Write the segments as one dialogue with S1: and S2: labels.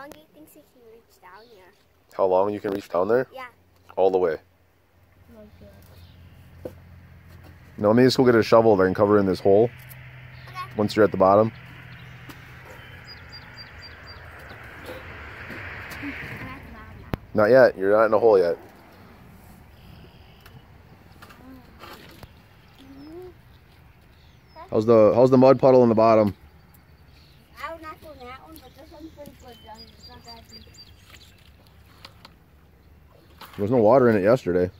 S1: long do you think he can reach down here?
S2: How long you can reach down there?
S1: Yeah.
S2: All the way.
S1: No
S2: let me just go get a shovel there and cover in this hole
S1: Okay.
S2: once you're at the bottom.
S1: I'm at the bottom
S2: Not yet. You're not in a hole yet. How's the how's the mud puddle in the bottom?
S1: I would not go in that one, but this one's pretty good. John. It's not that deep.
S2: There was no water in it yesterday.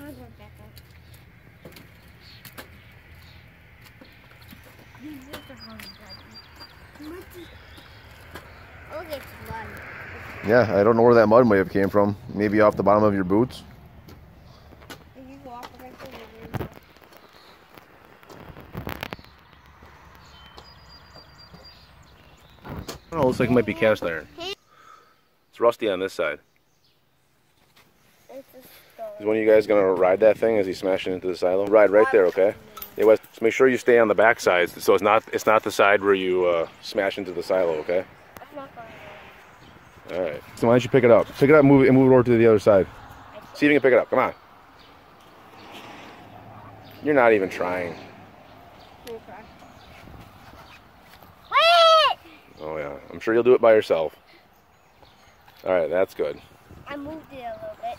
S1: I'll go back up. These are hard, Muddy. Oh, it's mud.
S2: Yeah, I don't know where that mud might have came from. Maybe off the bottom of your boots.
S1: If you walk right there,
S2: Oh, looks like it might be cast iron. It's rusty on this side.
S1: It's a stone.
S2: Is one of you guys gonna ride that thing as he's smashing into the silo? Ride right there, okay? Yeah, Wes, just make sure you stay on the back side, so it's not it's not the side where you uh, smash into the silo, okay? All right. So why don't you pick it up? Pick it up, and move it, and move it over to the other side. See if you can pick it up. Come on. You're not even trying.
S1: Wait!
S2: Oh yeah, I'm sure you'll do it by yourself. All right, that's good.
S1: I moved it a little bit.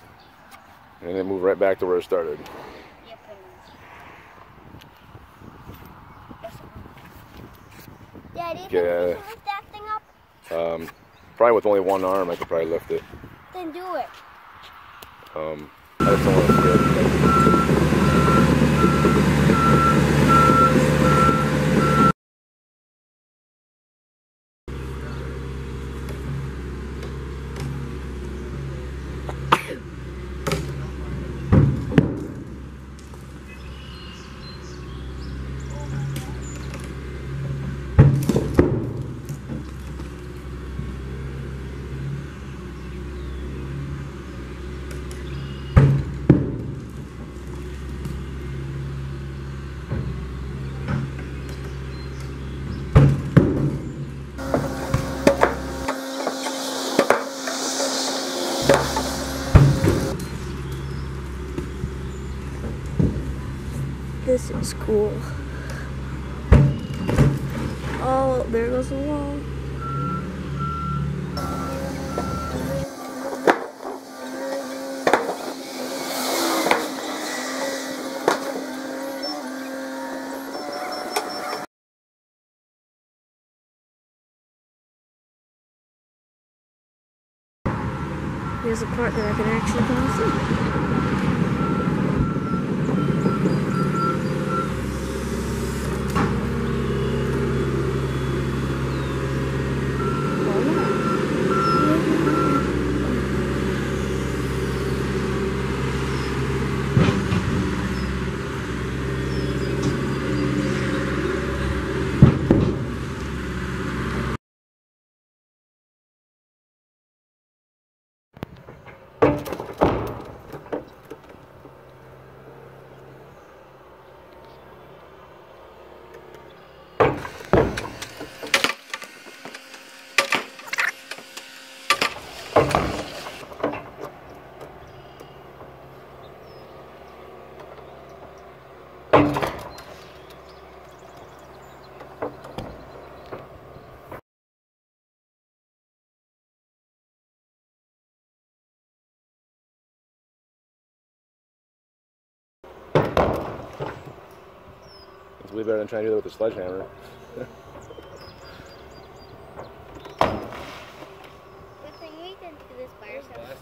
S2: And then move right back to where it started.
S1: Yep. Daddy,
S2: Yeah.
S1: you lift that thing up?
S2: Um, probably with only one arm, I could probably lift it.
S1: Then do it.
S2: Um,
S1: This is cool. Oh, there goes the wall. Here's a part that I can actually of see.
S2: Better than trying to do that with a sledgehammer.
S1: Good thing we didn't do this by ourselves.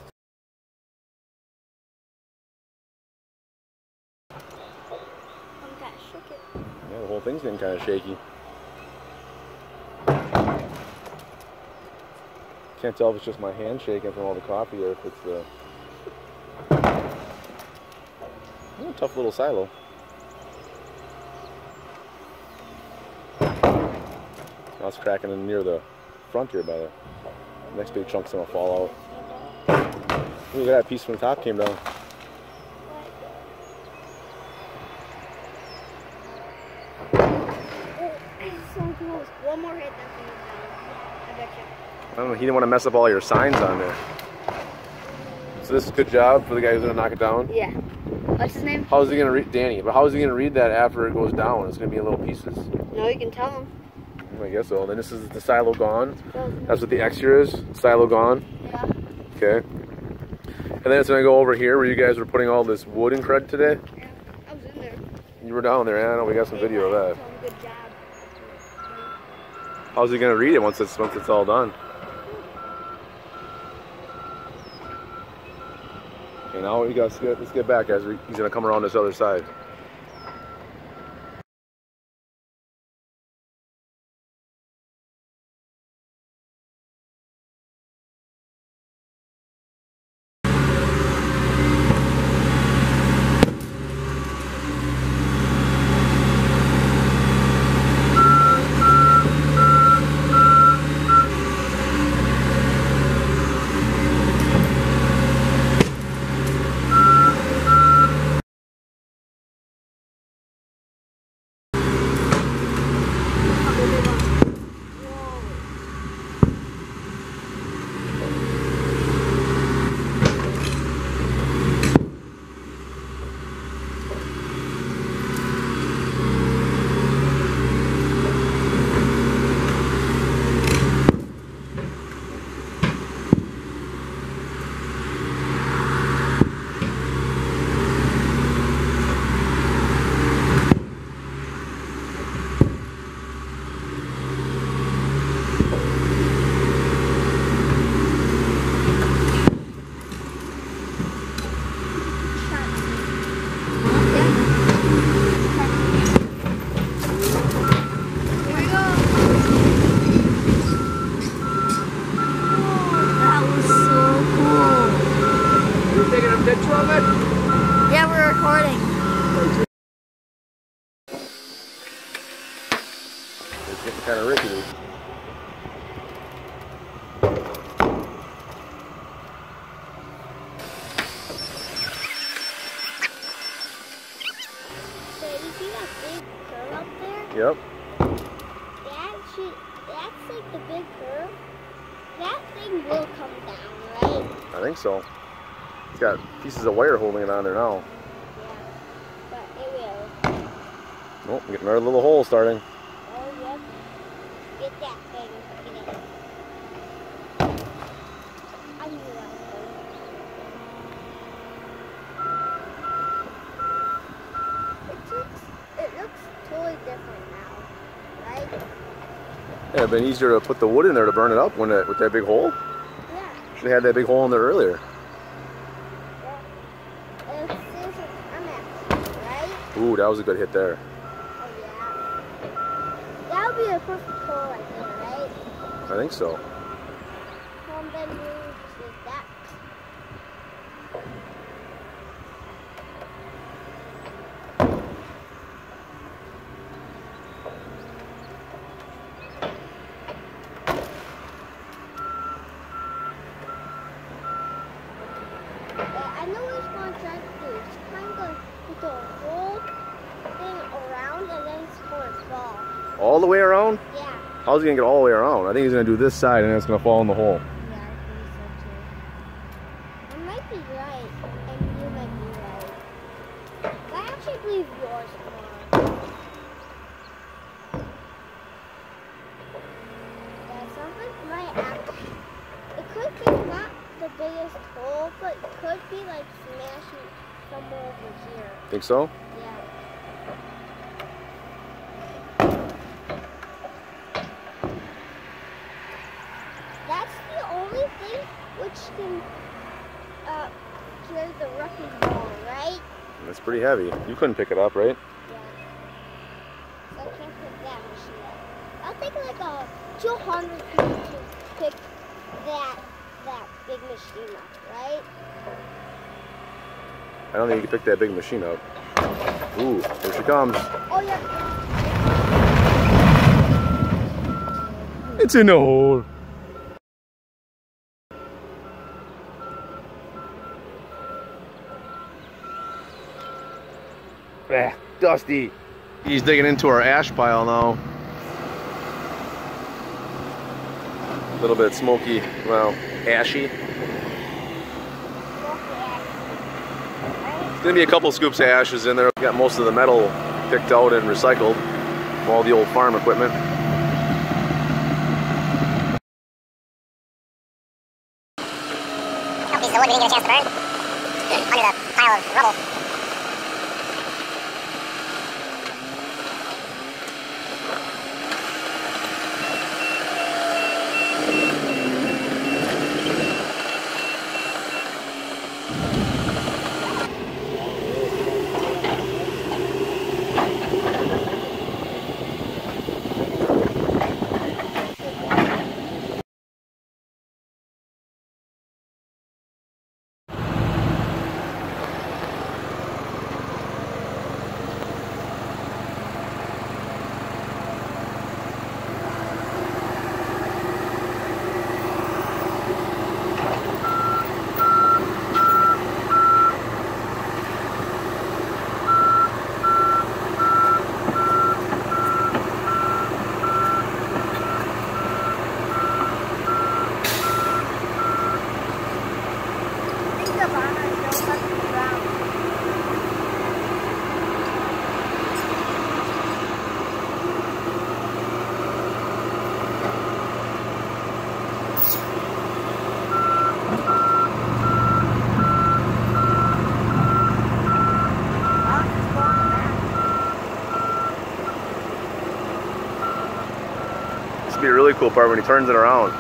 S1: I'm gonna shook it.
S2: Yeah, the whole thing's getting kind of shaky. Can't tell if it's just my hand shaking from all the coffee or if it's the. Tough little silo. Cracking in near the front here by the uh, next big chunk's gonna fall out. Look at that piece from the top came down.
S1: Oh, it's so close. One more hit, thing is
S2: I don't know. Oh, he didn't want to mess up all your signs on there. So this is a good job for the guy who's gonna knock it down.
S1: Yeah. What's his name?
S2: How is he gonna read Danny? But how is he gonna read that after it goes down? It's gonna be in little pieces.
S1: No, you can tell him.
S2: I guess so. Then this is the silo gone. That's what the extra is. Silo gone.
S1: Yeah.
S2: Okay. And then it's gonna go over here where you guys were putting all this wood and crud today.
S1: yeah. I was in there.
S2: You were down there. I know. We got some video of that.
S1: Good job.
S2: How's he gonna read it once it's once it's all done? Okay, now we got let's get, back, guys. He's gonna come around this other side.
S1: See that big curve up there?
S2: Yep.
S1: That should, that's like the big curve. That thing will come down, right?
S2: I think so. It's got pieces of wire holding it on there now.
S1: Yeah. But it will.
S2: Oh, I'm getting another little hole starting.
S1: Oh, yep. Get that thing. Get it. I knew It looks, it looks totally different now, right?
S2: It'd been easier to put the wood in there to burn it up when it, with that big hole.
S1: Yeah.
S2: Should have had that big hole in there earlier.
S1: yeah. It says it's MX, right?
S2: Ooh, that was a good hit there.
S1: Oh, yeah. That would be a perfect hole right there, right?
S2: I think so.
S1: And then we did that. Yeah, I know going to do. It's kind of put the whole thing around and then it's going to.
S2: All the way around?
S1: Yeah.
S2: How's he gonna get all the way around? I think he's gonna do this side and then it's gonna fall in the hole.
S1: Yeah, I think so too. I might be right, and you might be right. I actually believe yours more. Yeah, something might act. It could be not the biggest hole, but it could be like smashing somewhere over here.
S2: Think so?
S1: Yeah. That's the only thing which can uh, carry the wrecking ball, right?
S2: That's pretty heavy. You couldn't pick it up, right?
S1: Yeah. So I can't pick that machine up. I'll take like a 200 people to pick that that big machine up, right?
S2: I don't think you can pick that big machine up. Ooh, here she comes.
S1: Oh yeah.
S2: It's in the hole. Ah, Dusty. He's digging into our ash pile now. A little bit smoky, well, ashy.
S1: Smoky ash.
S2: There's gonna be a couple scoops of ashes in there. Got most of the metal picked out and recycled. All the old farm equipment.
S3: Couple pieces of wood we didn't get a chance to burn. Under the pile of rubble.
S1: Think the bomber don't touch the ground.
S2: This would be a really cool part when he turns it around.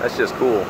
S2: That's just cool.